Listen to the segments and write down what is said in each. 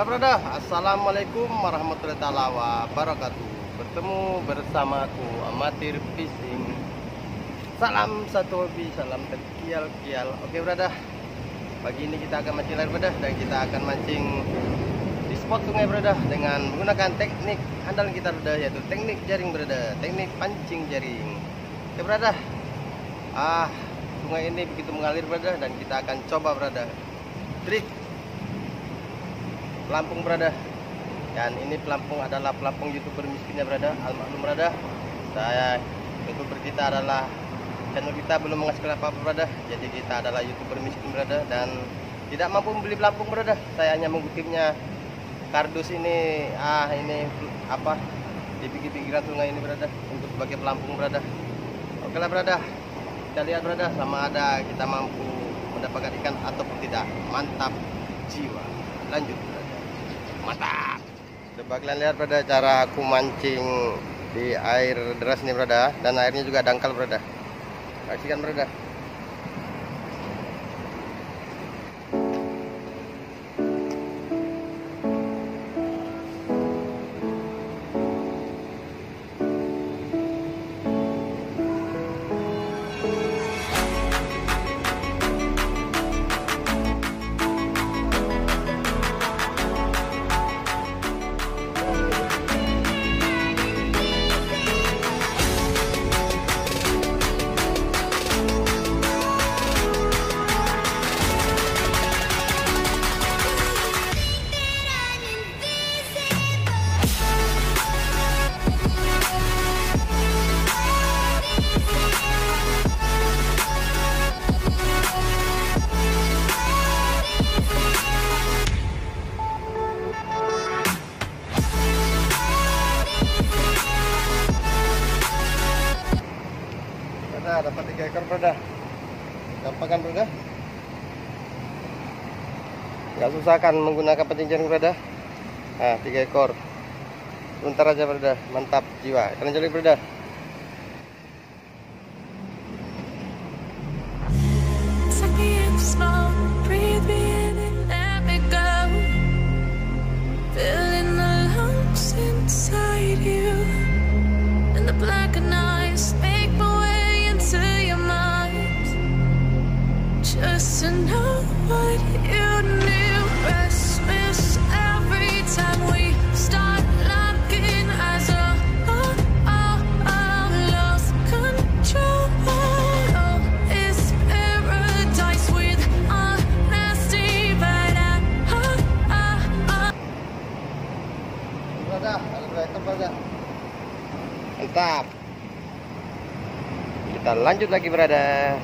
Brother, Assalamualaikum warahmatullahi wabarakatuh. Bertemu bersamaku amatir fishing Salam satu hobi, salam terkial-kial. Oke brother Pagi ini kita akan mancing lagi brother Dan kita akan mancing di spot sungai brother Dengan menggunakan teknik andalan kita brother Yaitu teknik jaring brother Teknik pancing jaring. Oke brother Ah, sungai ini begitu mengalir brother Dan kita akan coba brother Trik pelampung berada dan ini pelampung adalah pelampung youtuber miskinnya berada almaklum berada saya youtuber kita adalah channel kita belum menghasilkan apa apa berada jadi kita adalah youtuber miskin berada dan tidak mampu membeli pelampung berada saya hanya mengutipnya. Kardus ini ah ini apa di pinggir pinggiran sungai ini berada untuk sebagai pelampung berada oke lah berada kita lihat berada sama ada kita mampu mendapatkan ikan ataupun tidak. Mantap jiwa. Lanjut mantap. Coba kalian lihat pada cara aku mancing di air deras ini berada dan airnya juga dangkal berada saksikan berada nggak susah kan menggunakan pencingjaring brother nah tiga ekor. Sebentar aja brother mantap jiwa. Kalian jadi brother lanjut lagi brother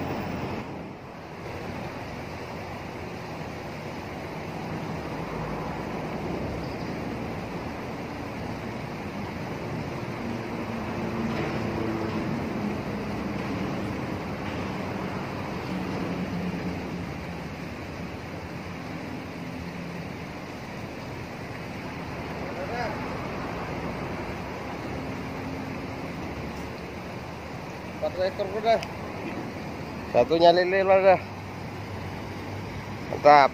Satu ekor brother. Satunya lele brother. Mantap.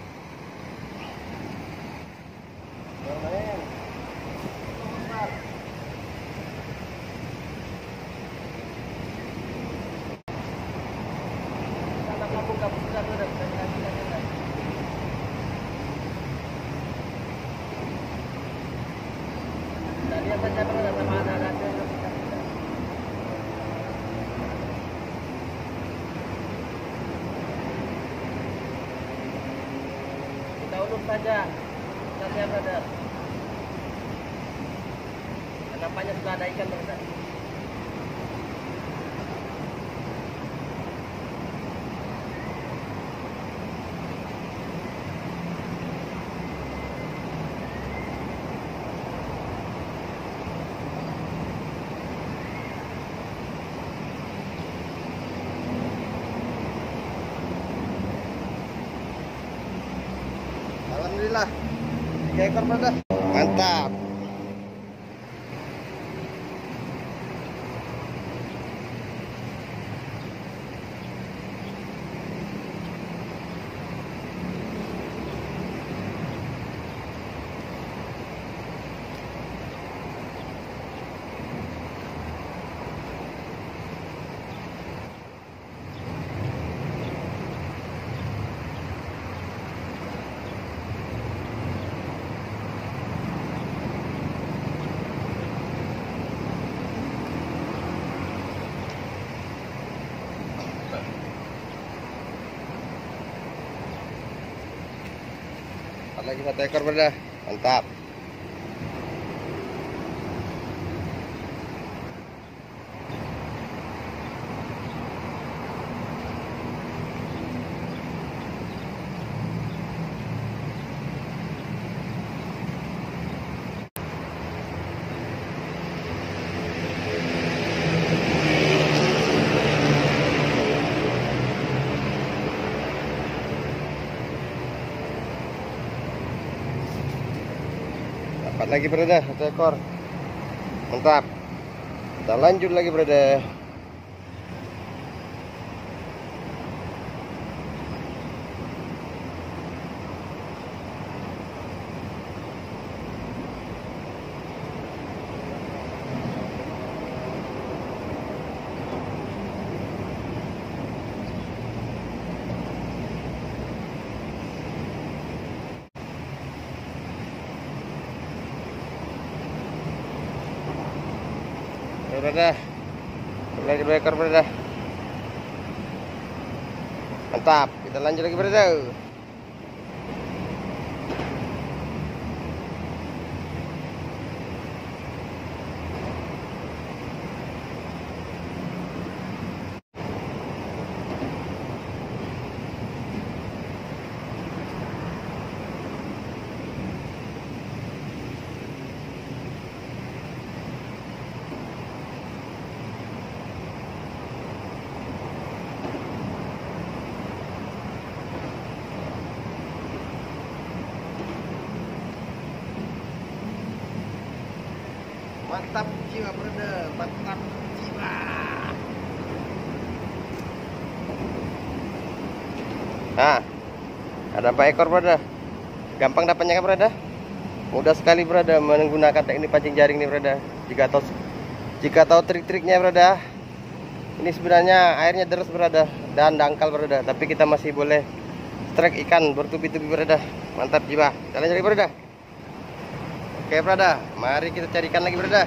Ulur saja. Lihat brother. Dan Nampaknya sudah ada ikan brother. Alhamdulillah. Tiga ekor brother. Mantap. Lagi satu ekor brother mantap lagi brother. Satu ekor. Mantap. Kita lanjut lagi brother Ya, brother lagi ekor brother mantap. Kita lanjut lagi brother mantap jiwa mantap jiwa nah ada empat ekor brother? Gampang dapatnya kan brother? Mudah sekali brother menggunakan teknik pancing jaring nih brother. Jika tahu jika tahu trik-triknya brother. Ini sebenarnya airnya deras brother dan dangkal brother. Tapi kita masih boleh strike ikan bertubi-tubi brother. Mantap jiwa. Jalan cari brother. Oke, Brada. Mari kita carikan lagi, Brada.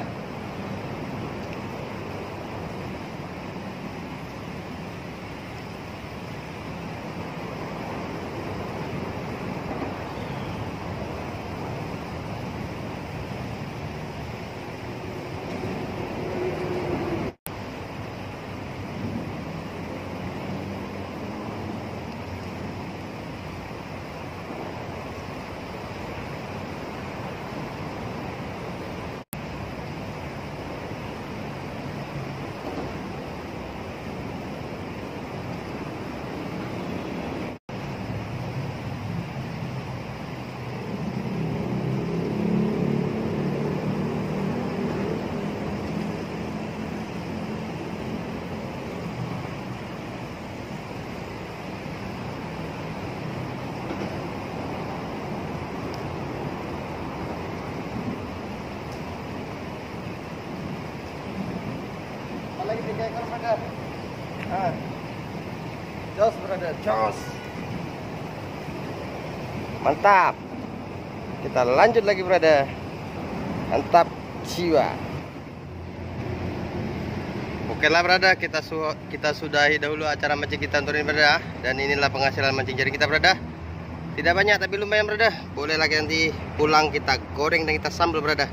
lagi tiga ekor brother ah jos brother jos mantap kita lanjut lagi brother mantap jiwa Oke lah brother, kita su kita sudahi dahulu acara mancing kita untuk brother dan inilah penghasilan mancing jaring kita brother. Tidak banyak tapi lumayan brother. Boleh lagi nanti pulang kita goreng dan kita sambal brother.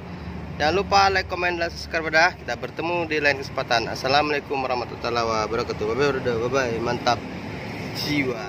Jangan lupa like, komen, dan subscribe brother. Kita bertemu di lain kesempatan. Assalamualaikum warahmatullahi wabarakatuh. Bye bye brother. Bye bye. Mantap jiwa.